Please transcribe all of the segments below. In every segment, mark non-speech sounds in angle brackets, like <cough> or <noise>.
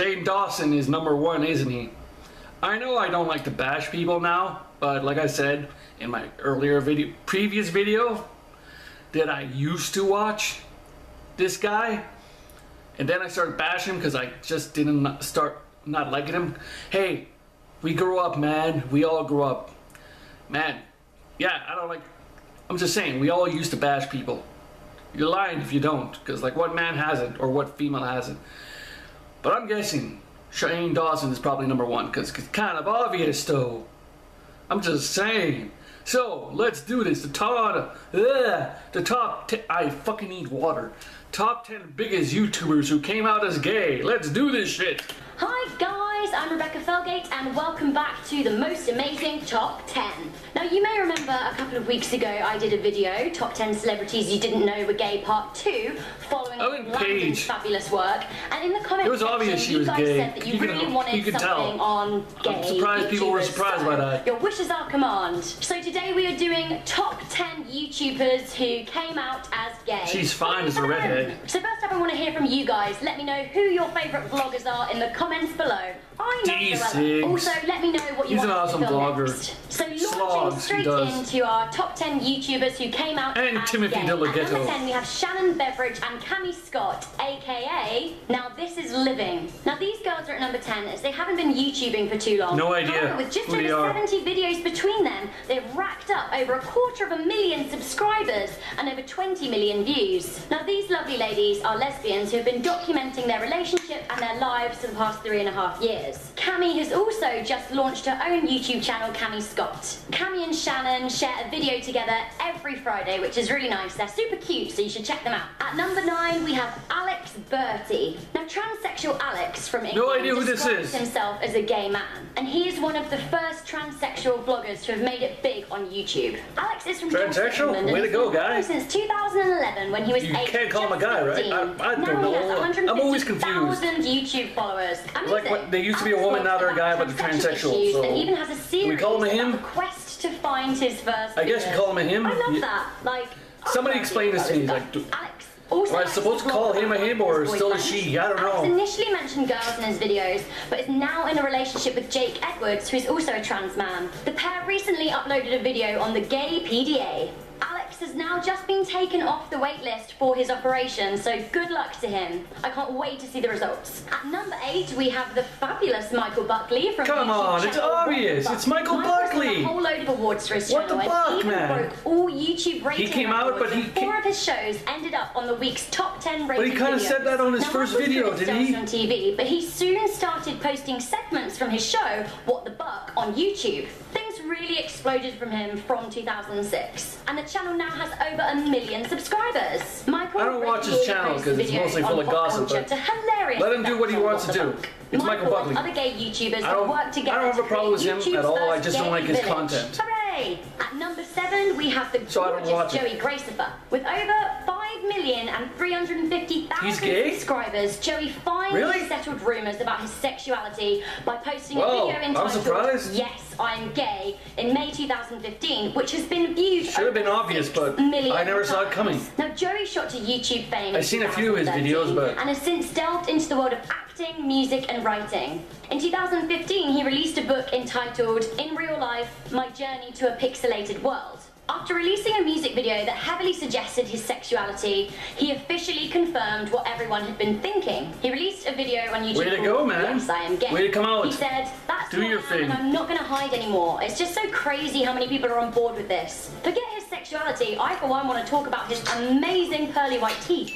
Shane Dawson is number one, isn't he? I know I don't like to bash people now, but like I said in my earlier video, previous video, that I used to watch this guy, and then I started bashing him because I just didn't start not liking him. Hey, we grew up, man. We all grew up, man. Yeah, I don't like. I'm just saying, we all used to bash people. You're lying if you don't, because like what man hasn't or what female hasn't. But I'm guessing Shane Dawson is probably number one because it's kind of obvious though. I'm just saying. So let's do this. The top, ugh, the top. I fucking need water. Top ten biggest YouTubers who came out as gay. Let's do this shit. Hi guys, I'm Rebecca Felgate and welcome back to the most amazing top 10. Now you may remember a couple of weeks ago I did a video, top 10 celebrities you didn't know were gay part 2, following oh, Owen Landon's Page. fabulous work. And in the comments It was obvious section, she you was guys gay. said that you, You can- really wanted you can tell. something on gay I'm surprised people were surprised so by that. Your wishes are command. So today we are doing top 10 YouTubers who came out as gay. She's fine as a redhead. So first up I want to hear from you guys. Let me know who your favourite vloggers are in the comments below. I know D6. Also, let me know what you He's an awesome vlogger. next. Slogs, straight does. into our top 10 YouTubers who came out And Timothy. At number 10 we have Shannon Beveridge and Cammie Scott, aka Now This Is Living. Now these girls are at number 10 as they haven't been YouTubing for too long. No idea However, with just over are. 70 videos between them, they've racked up over a quarter of a million subscribers and over 20 million views. Now these lovely ladies are lesbians who have been documenting their relationship and their lives for the past three and a half years. Cammie has also just launched her own YouTube channel, Cammie Scott. Cammie and Shannon share a video together every Friday, which is really nice. They're super cute, so you should check them out. At number nine, we have Alex Bertie. Now, transsexual Alex from England idea who this is. himself as a gay man, and he is one of the first transsexual vloggers to have made it big on YouTube. Alex is from Transsexual? England, and Way to go, guy. Since 2011, when he was You aged can't call him a guy, right? I- I don't now know. I'm always confused. 150,000 YouTube followers. Amazing. Like what- they used to be a woman, now they're guy, about but they're transsexual so- and even has a series we call him a him? quest to find his first. I guess we call him a him? I love Yeah. that. Like. Somebody oh, explain this to me, like, Alex. Also Am I supposed to call him a him or still a she? I don't Alex know. initially mentioned girls in his videos, but is now in a relationship with Jake Edwards, who is also a trans man. The pair recently uploaded a video on the gay PDA. Alex has now just been taken off the wait list for his operation, so good luck to him. I can't wait to see the results. At number 8, we have the fabulous Michael Buckley from Come on, it's What the obvious. Fuck. It's Michael Michael's won Buckley. a whole load of awards for his What the channel, fuck, and even man? broke all YouTube rating came out, but he four of his shows ended up on the week's top 10 rated But he kinda said that on his Now, first video, didn't he? on TV, but he soon started posting segments from his show, What the Buck, on YouTube. Really exploded from him from 2006, and the channel now has over a million subscribers. Michael I don't watch his channel because it's mostly full of gossip, but let him do what he wants to do. It's Michael and Buckley. other gay YouTubers I don't- worked together I don't have a problem with him YouTube's at all, I just don't like his village. content. Hooray! At number seven, we have the gorgeous. Joey Graceffa. With over 5 million and 350,000 subscribers, Joey finally Really? settled rumours about his sexuality by posting Whoa, a video entitled. Yes, I'm Gay in May 2015, which has been viewed Should have been obvious, but I never saw it coming. Now, Joey shot to YouTube fame. I've seen a few of his videos, but- and has since delved into the world of acting, music, and writing. In 2015, he released a book entitled In Real Life My Journey to a Pixelated World. After releasing a music video that heavily suggested his sexuality, he officially confirmed what everyone had been thinking. He released a video on YouTube. Way to go, man. Yes, I am gay. Way to come out. He said, "That's Do your thing." and I'm not going to hide anymore. It's just so crazy how many people are on board with this. Forget his sexuality. I, for one, want to talk about his amazing pearly white teeth.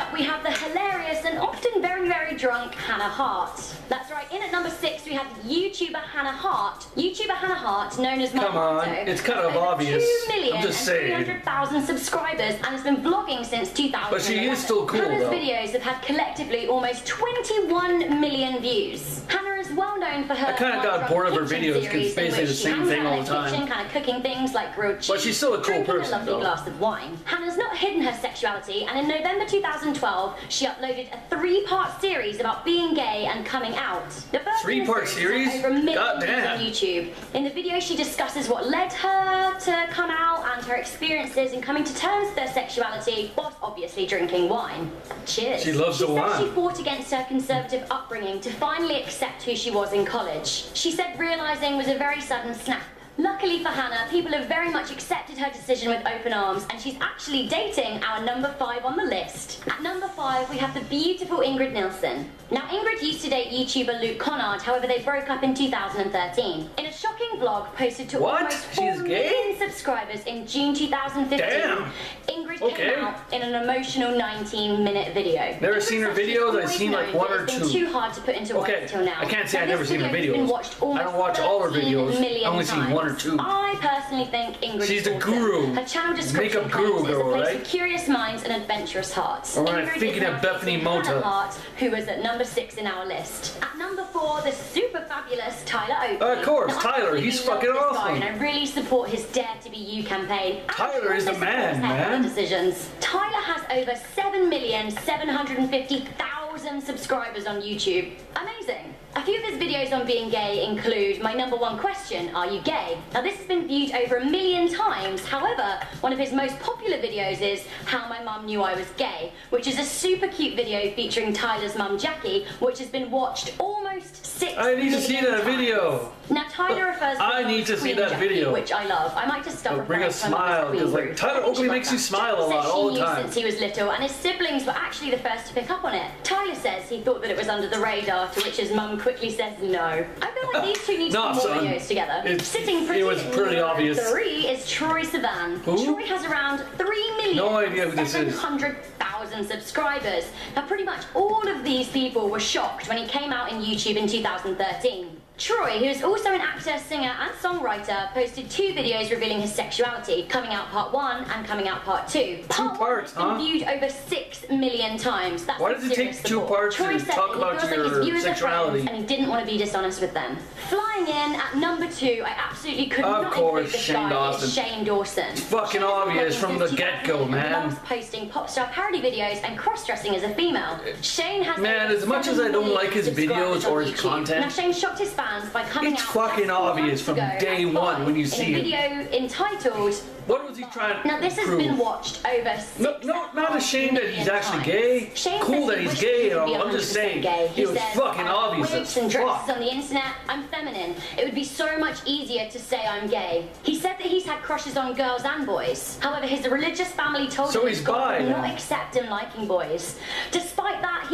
Up, we have the hilarious and often very, very drunk Hannah Hart. That's right, in at number six, we have YouTuber Hannah Hart. YouTuber Hannah Hart, known as Come on, it's kind of obvious. 2 million I'm just saying. 300,000 subscribers and has been vlogging since 2000. But she is still cool, Hannah's though. videos have had collectively almost 21 million views. Hannah is well known for her I kinda got bored of her videos because it's basically the same thing all the time. Kitchen, kind of cooking things like grilled cheese. But she's still a cool person, A lovely though. glass of wine. Hannah's not hidden her sexuality, and in November 2012, she uploaded a three-part series about being gay and coming out. The first Three-part series series? Over a million God damn. on YouTube. In the video, she discusses what led her to come out her experiences and coming to terms with her sexuality, whilst obviously drinking wine. Cheers. She loves she the wine. She fought against her conservative upbringing to finally accept who she was in college. She said realizing was a very sudden snap. Luckily for Hannah, people have very much accepted her decision with open arms, and she's actually dating our number five on the list. At number five, we have the beautiful Ingrid Nilsen. Now, Ingrid used to date YouTuber Luke Conard, however, they broke up in 2013. In a shocking vlog posted to What? almost She's 4 gay? subscribers in June 2015, Damn. Ingrid Okay. came out in an emotional 19 minute video. Never Ingrid seen her videos, I've seen, like, one or it's been two. too hard to put into Okay, words till now. I can't say I've never seen her video been videos. watched I don't watch all her videos. million I only seen times. one or two. I personally think Ingrid She's the guru. Her channel description Makeup guru it's a place right? for curious minds and adventurous hearts. Or am I Ingrid is thinking of Bethany Mota? Who is at number six in our list. At number four, the super fabulous Tyler Oakley. Of course, Now, Tyler, he's fucking awesome. and I really support his Dare to Be You campaign. Tyler is the man, man. Decisions. Tyler has over 7,750,000 subscribers on YouTube. Amazing. A few of his videos on being gay include my number one question, are you gay? Now this has been viewed over a million times. However, one of his most popular videos is how my mum knew I was gay, which is a super cute video featuring Tyler's mum Jackie, which has been watched almost six I need to see that times. video. Now Tyler refers to I need to see that Jackie, video. which I love. I might just stop It'll bring a to her as smile, Queen 'cause, like, Tyler Oakley makes like you smile a lot, all the time. Since he was little, and his siblings were actually the first to pick up on it. Tyler says he thought that it was under the radar, to which his mum quickly says no. I feel like these two need to <laughs> do more son. Um, videos together. It's- Sitting pretty it was pretty obvious. Three is Troye Sivan. Who? Troy has around three million. No idea who this is. 700,000 subscribers. Now, pretty much all of these people were shocked when he came out in YouTube in 2013. Troy, who is also an actor, singer, and songwriter, posted two videos revealing his sexuality, coming out part one and coming out part two. Part one parts, has been huh? viewed over six million times. That's Why does it take serious two support. parts Troy to said talk about your like his viewers sexuality? Are friends, and he didn't want to be dishonest with them. Flying in at number two, I absolutely could Of not course, include this Shane guy. Dawson. It's Shane Dawson. Fucking Shane obvious from the get-go, man. loves posting pop star parody videos and cross-dressing as a female. Shane has Man, as much as I don't like his videos or his YouTube. content, Now Shane shocked his fans by coming it's out fucking just obvious from day one when you see a it. video entitled What was he trying to now this has prove? been watched over six No, no, not ashamed that he's actually gay. Shane Cool that he he's gay he and could be all. I'm just saying, gay. it was says, fucking "I have obvious wigs and dresses fuck." on the internet. I'm feminine. It would be so much easier to say I'm gay. He said that he's had crushes on girls and boys. However, his religious family told So him he's God bi, would not accept him liking boys. Despite he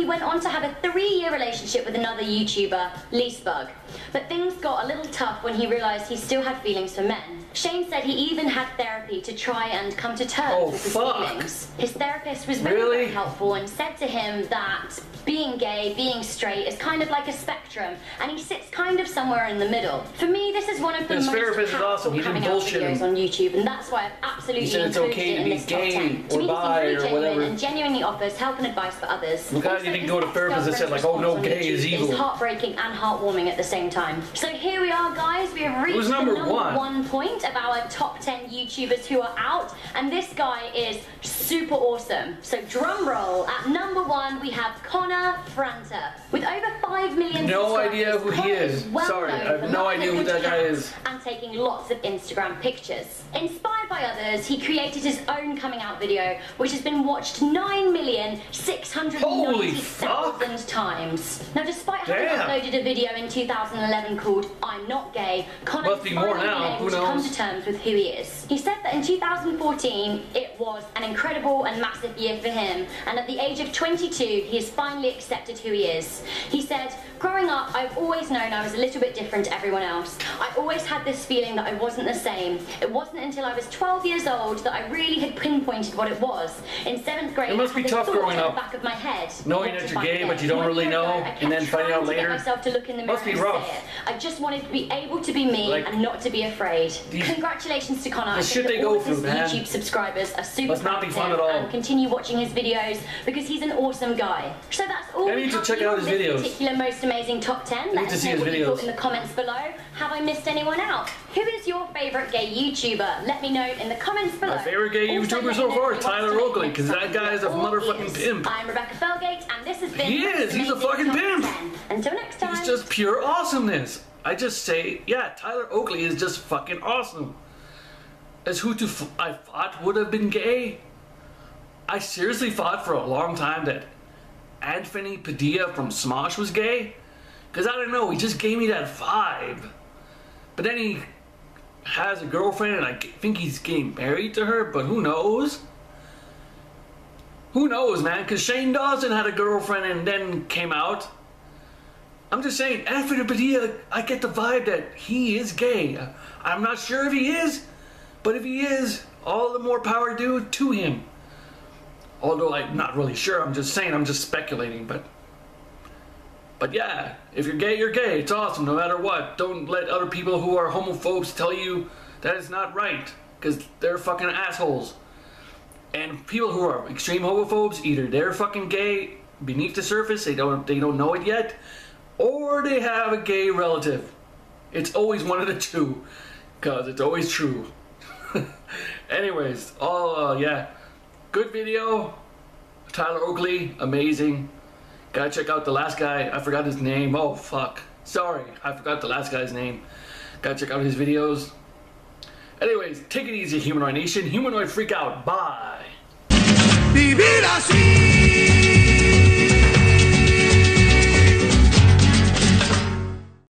went on to have a three-year relationship with another YouTuber, Lisbug. But things got a little tough when he realized he still had feelings for men. Shane said he even had therapy to try and come to terms Oh, with his fuck. feelings. His therapist was very, Really? very helpful and said to him that being gay, being straight is kind of like a spectrum, and he sits kind of somewhere in the middle. For me, this is one of the His most therapist is awesome. He didn't coming out bullshit videos him. on YouTube, and that's why I've absolutely He said it's okay it to be gay 10. To or me, bi or whatever. and genuinely offers help and advice for others. I'm glad you didn't go to therapist that said, like, oh, no, gay is evil. YouTube heartbreaking and heartwarming at the same time. So here we are, guys. We have reached number the number one? one point of our top 10 YouTubers who are out, and this guy is super awesome. So drum roll. At number one, we have Connor Franta. With over 5 million No subscribers, idea who he is. well Sorry, I have no idea who that guy is. And taking lots of Instagram pictures. Inspired by others, he created his own coming out video, which has been watched 9,690,000 times. Now, despite having Damn. uploaded a video in 2011 called I'm Not Gay, Connor Must be more now. Who knows? Terms with who he is. He said that in 2014 it was an incredible and massive year for him, and at the age of 22 he has finally accepted who he is. He said, Growing up, I've always known I was a little bit different to everyone else. I always had this feeling that I wasn't the same. It wasn't until I was 12 years old that I really had pinpointed what it was. In seventh grade, It must be tough growing up, back of my head. knowing that you're gay, but you don't One really ago, know, and then finding out to get later. myself to look in the mirror Must be rough. I just wanted to be able to be me Like, and not to be afraid. these- Congratulations to Connor. I think they go through, man. YouTube subscribers are super not be fun at all. And continue watching his videos because he's an awesome guy. So that's all I need to check out his videos. particular most amazing top 10. need Let to us see know his what you thought videos. in the comments below. Have I missed anyone out? Who is your favourite gay YouTuber? Let me know in the comments below. My favorite gay Also, YouTuber so far, Tyler Oakley, next 'cause that guy is a motherfucking ears. pimp. I'm Rebecca Felgate, and this has been He is, he's a fucking pimp. 10. Until next time. He's just pure awesomeness. I just say, yeah, Tyler Oakley is just fucking awesome. as who to f- I thought would have been gay. I seriously thought for a long time that Anthony Padilla from Smosh was gay. Because I don't know, he just gave me that vibe. But then he has a girlfriend and I think he's getting married to her, but who knows? Who knows, man? Because Shane Dawson had a girlfriend and then came out. I'm just saying, Anthony Padilla, I get the vibe that he is gay. I'm not sure if he is, but if he is, all the more power due to him. Although I'm not really sure, I'm just saying, I'm just speculating, but. But yeah, if you're gay, you're gay. It's awesome, no matter what. Don't let other people who are homophobes tell you that it's not right, because they're fucking assholes. And people who are extreme homophobes, either they're fucking gay beneath the surface, they don't they don't know it yet, or they have a gay relative. It's always one of the two, cause it's always true. <laughs> Anyways, oh yeah, good video. Tyler Oakley, amazing. Gotta check out the last guy. I forgot his name. Oh fuck. Sorry, I forgot the last guy's name. Gotta check out his videos. Anyways, take it easy, Humanoid Nation. Humanoid Freak out. Bye.